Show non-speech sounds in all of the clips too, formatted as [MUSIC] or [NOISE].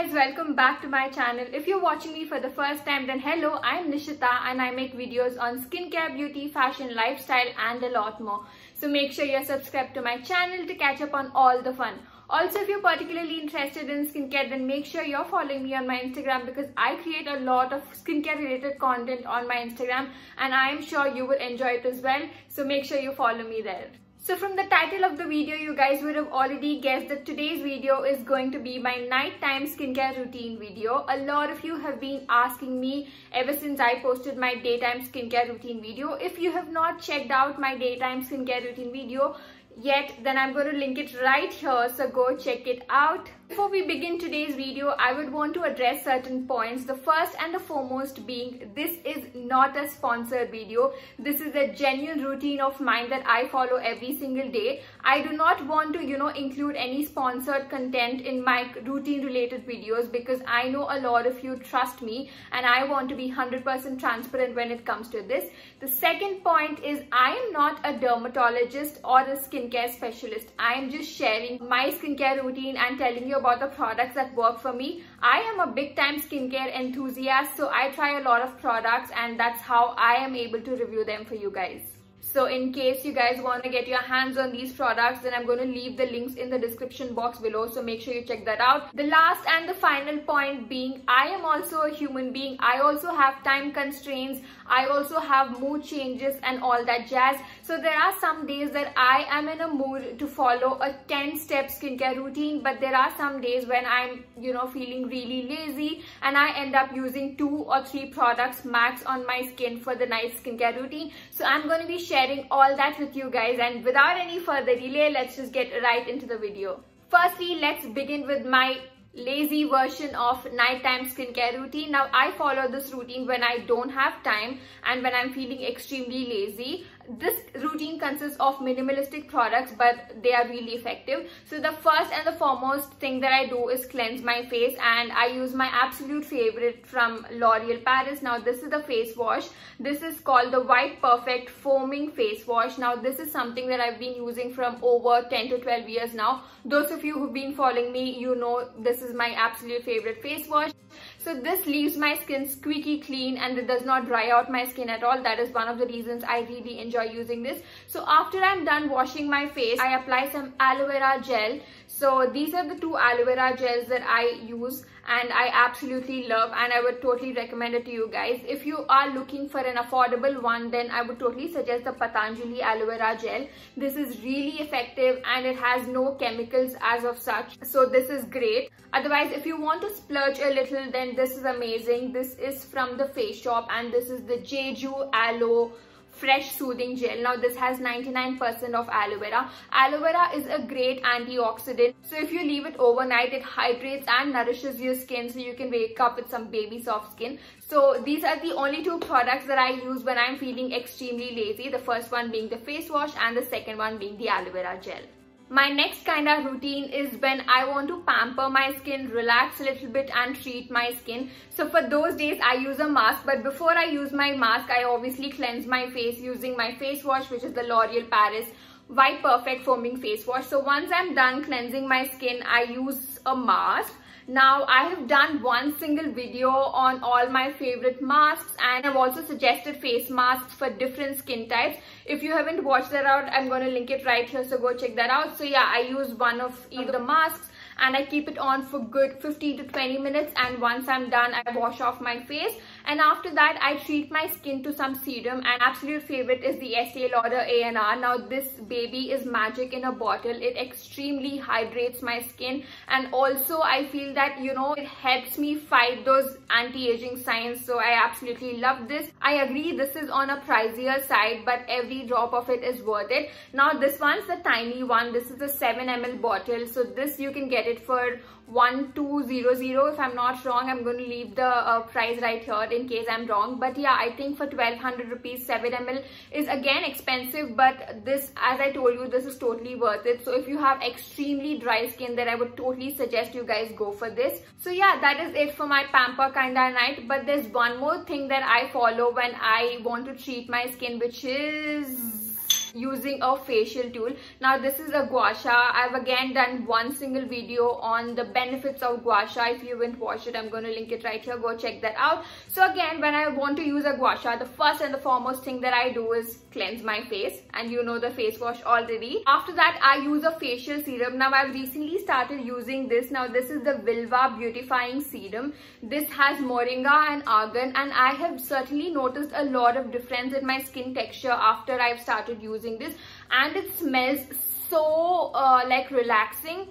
guys, welcome back to my channel. If you're watching me for the first time, then hello, I'm Nishitha and I make videos on skincare, beauty, fashion, lifestyle and a lot more. So make sure you're subscribed to my channel to catch up on all the fun. Also, if you're particularly interested in skincare, then make sure you're following me on my Instagram because I create a lot of skincare related content on my Instagram and I'm sure you will enjoy it as well. So make sure you follow me there. So from the title of the video, you guys would have already guessed that today's video is going to be my nighttime skincare routine video. A lot of you have been asking me ever since I posted my daytime skincare routine video. If you have not checked out my daytime skincare routine video, yet then I'm going to link it right here so go check it out. Before we begin today's video, I would want to address certain points. The first and the foremost being this is not a sponsored video. This is a genuine routine of mine that I follow every single day. I do not want to, you know, include any sponsored content in my routine related videos because I know a lot of you trust me and I want to be 100% transparent when it comes to this. The second point is I am not a dermatologist or a skincare specialist. I am just sharing my skincare routine and telling you about the products that work for me. I am a big time skincare enthusiast so I try a lot of products and that's how I am able to review them for you guys. So in case you guys want to get your hands on these products, then I'm going to leave the links in the description box below. So make sure you check that out. The last and the final point being, I am also a human being. I also have time constraints. I also have mood changes and all that jazz. So there are some days that I am in a mood to follow a 10 step skincare routine. But there are some days when I'm, you know, feeling really lazy and I end up using two or three products max on my skin for the night skincare routine. So I'm going to be sharing sharing all that with you guys and without any further delay, let's just get right into the video. Firstly, let's begin with my lazy version of nighttime skincare routine. Now, I follow this routine when I don't have time and when I'm feeling extremely lazy this routine consists of minimalistic products but they are really effective. So the first and the foremost thing that i do is cleanse my face and i use my absolute favorite from l'oreal paris. Now this is the face wash. This is called the white perfect foaming face wash. Now this is something that i've been using from over 10 to 12 years now. Those of you who've been following me you know this is my absolute favorite face wash. So this leaves my skin squeaky clean and it does not dry out my skin at all. That is one of the reasons I really enjoy using this. So after I'm done washing my face, I apply some aloe vera gel. So these are the two aloe vera gels that I use and I absolutely love and I would totally recommend it to you guys. If you are looking for an affordable one then I would totally suggest the Patanjali aloe vera gel. This is really effective and it has no chemicals as of such. So this is great. Otherwise if you want to splurge a little then this is amazing. This is from the Face Shop and this is the Jeju Aloe fresh soothing gel. Now this has 99% of aloe vera. Aloe vera is a great antioxidant. So if you leave it overnight it hydrates and nourishes your skin so you can wake up with some baby soft skin. So these are the only two products that i use when i'm feeling extremely lazy. The first one being the face wash and the second one being the aloe vera gel my next kind of routine is when I want to pamper my skin, relax a little bit and treat my skin. So for those days I use a mask but before I use my mask I obviously cleanse my face using my face wash which is the L'Oreal Paris White Perfect Foaming Face Wash. So once I'm done cleansing my skin I use a mask now I have done one single video on all my favorite masks and I've also suggested face masks for different skin types. If you haven't watched that out, I'm going to link it right here so go check that out. So yeah, I use one of either the masks and I keep it on for good 15 to 20 minutes and once I'm done I wash off my face and after that I treat my skin to some serum and absolute favorite is the Estee Lauder ANR. Now this baby is magic in a bottle. It extremely hydrates my skin and also I feel that you know it helps me fight those anti-aging signs so I absolutely love this. I agree this is on a pricier side but every drop of it is worth it. Now this one's the tiny one. This is a 7 ml bottle so this you can get it for 1200 if I'm not wrong. I'm going to leave the uh, price right here in case I'm wrong. But yeah, I think for 1200 rupees 7 ml is again expensive but this as I told you this is totally worth it. So if you have extremely dry skin then I would totally suggest you guys go for this. So yeah, that is it for my pamper kinda night. But there's one more thing that I follow when I want to treat my skin which is using a facial tool. Now this is a gua sha. I've again done one single video on the benefits of gua sha. If you haven't watched it, I'm going to link it right here. Go check that out. So again, when I want to use a gua sha, the first and the foremost thing that I do is cleanse my face and you know the face wash already. After that, I use a facial serum. Now I've recently started using this. Now this is the Vilvah Beautifying Serum. This has moringa and argan and I have certainly noticed a lot of difference in my skin texture after I've started using this. And it smells so uh, like relaxing.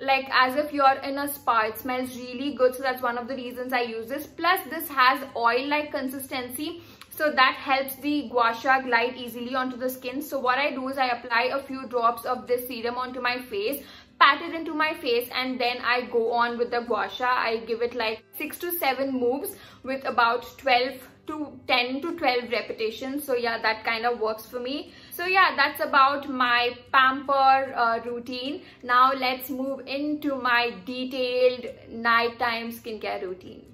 Like as if you're in a spa. It smells really good. So that's one of the reasons i use this. Plus this has oil like consistency. So that helps the gua sha glide easily onto the skin. So what i do is i apply a few drops of this serum onto my face pat it into my face and then i go on with the gua sha. I give it like six to seven moves with about 12 to 10 to 12 repetitions. So yeah that kind of works for me so yeah that's about my pamper uh, routine. Now let's move into my detailed nighttime skincare routine.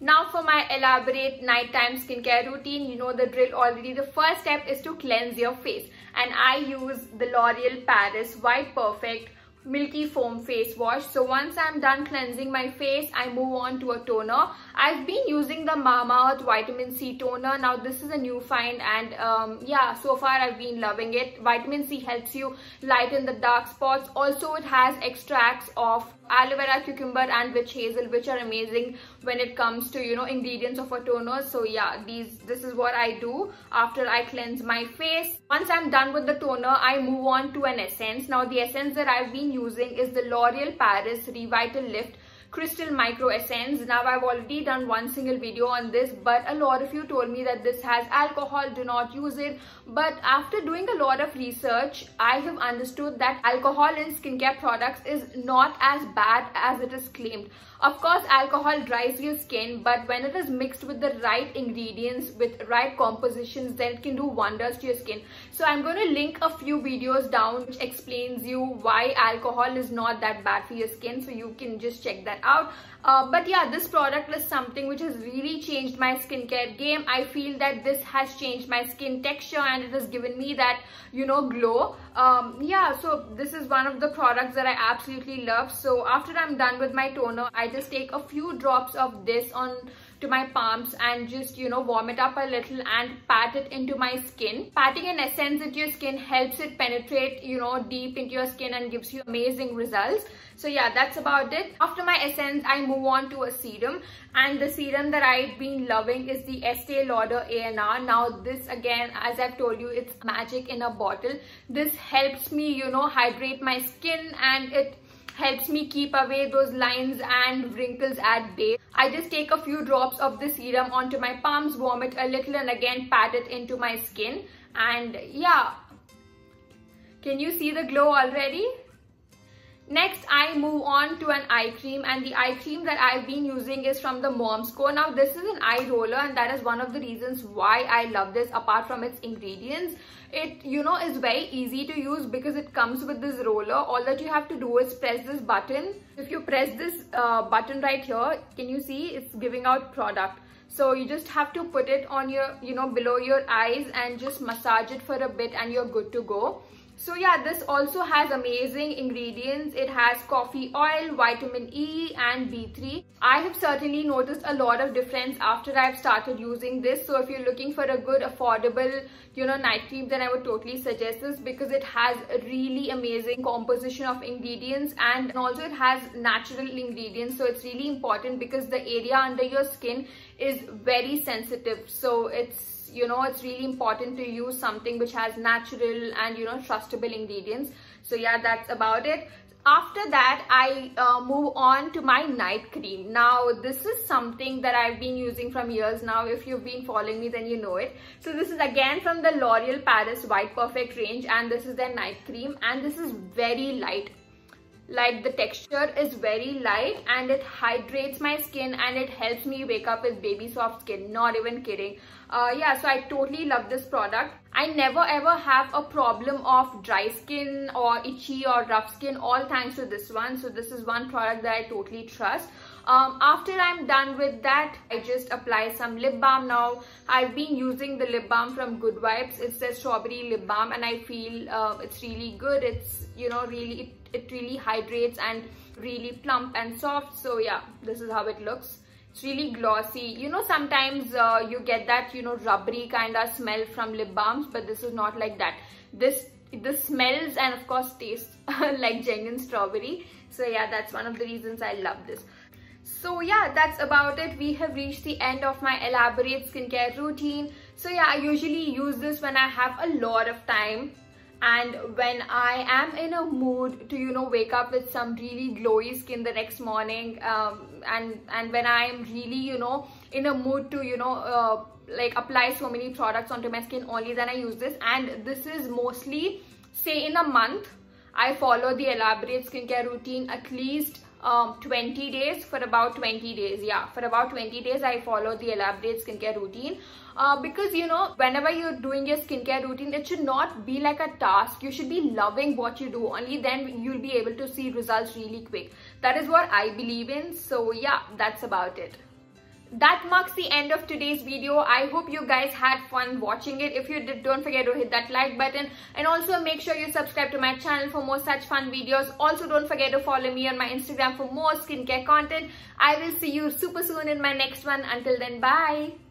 Now for my elaborate nighttime skincare routine, you know the drill already. The first step is to cleanse your face. And I use the L'Oreal Paris White Perfect milky foam face wash. So once i'm done cleansing my face i move on to a toner. I've been using the Mamaearth vitamin c toner. Now this is a new find and um, yeah so far i've been loving it. Vitamin c helps you lighten the dark spots. Also it has extracts of aloe vera cucumber and witch hazel which are amazing when it comes to you know ingredients of a toner. So yeah these this is what i do after i cleanse my face. Once i'm done with the toner i move on to an essence. Now the essence that i've been using is the l'oreal paris revitalift crystal micro essence now i've already done one single video on this but a lot of you told me that this has alcohol do not use it but after doing a lot of research i have understood that alcohol in skincare products is not as bad as it is claimed of course, alcohol dries your skin, but when it is mixed with the right ingredients, with right compositions, then it can do wonders to your skin. So I'm going to link a few videos down which explains you why alcohol is not that bad for your skin. So you can just check that out. Uh, but yeah, this product is something which has really changed my skincare game. I feel that this has changed my skin texture and it has given me that, you know, glow. Um, yeah, so this is one of the products that I absolutely love. So after I'm done with my toner, I just take a few drops of this on to my palms and just you know warm it up a little and pat it into my skin. Patting an essence into your skin helps it penetrate you know deep into your skin and gives you amazing results. So yeah that's about it. After my essence i move on to a serum. And the serum that i've been loving is the estee lauder anr now this again as i've told you it's magic in a bottle. This helps me you know hydrate my skin and it helps me keep away those lines and wrinkles at bay. I just take a few drops of the serum onto my palms, warm it a little and again pat it into my skin. And yeah, can you see the glow already? Next, I move on to an eye cream and the eye cream that I've been using is from the Moms Co. Now, this is an eye roller and that is one of the reasons why I love this apart from its ingredients. It, you know, is very easy to use because it comes with this roller. All that you have to do is press this button. If you press this uh, button right here, can you see it's giving out product. So you just have to put it on your, you know, below your eyes and just massage it for a bit and you're good to go. So yeah, this also has amazing ingredients. It has coffee oil, vitamin E and B3. I have certainly noticed a lot of difference after I've started using this. So if you're looking for a good affordable, you know, night cream, then I would totally suggest this because it has a really amazing composition of ingredients and also it has natural ingredients. So it's really important because the area under your skin is very sensitive. So it's you know it's really important to use something which has natural and you know trustable ingredients. So yeah that's about it. After that i uh, move on to my night cream. Now this is something that i've been using from years now. If you've been following me then you know it. So this is again from the l'oreal paris white perfect range and this is their night cream and this is very light like the texture is very light and it hydrates my skin and it helps me wake up with baby soft skin. Not even kidding. Uh, yeah so i totally love this product I never ever have a problem of dry skin or itchy or rough skin all thanks to this one. So this is one product that I totally trust. Um, after I'm done with that, I just apply some lip balm now. I've been using the lip balm from Good Vibes. It's the strawberry lip balm and I feel uh, it's really good. It's, you know, really, it, it really hydrates and really plump and soft. So yeah, this is how it looks it's really glossy. You know sometimes uh, you get that you know rubbery kind of smell from lip balms but this is not like that. This this smells and of course tastes [LAUGHS] like genuine strawberry. So yeah that's one of the reasons i love this. So yeah that's about it. We have reached the end of my elaborate skincare routine. So yeah i usually use this when i have a lot of time and when I am in a mood to you know wake up with some really glowy skin the next morning um, and and when I am really you know in a mood to you know uh, like apply so many products onto my skin only then I use this. And this is mostly say in a month I follow the elaborate skincare routine at least um, 20 days for about 20 days yeah. For about 20 days I follow the elaborate skincare routine. Uh, because you know whenever you're doing your skincare routine it should not be like a task. You should be loving what you do. Only then you'll be able to see results really quick. That is what I believe in. So yeah that's about it that marks the end of today's video. I hope you guys had fun watching it. If you did don't forget to hit that like button. And also make sure you subscribe to my channel for more such fun videos. Also don't forget to follow me on my instagram for more skincare content. I will see you super soon in my next one. Until then bye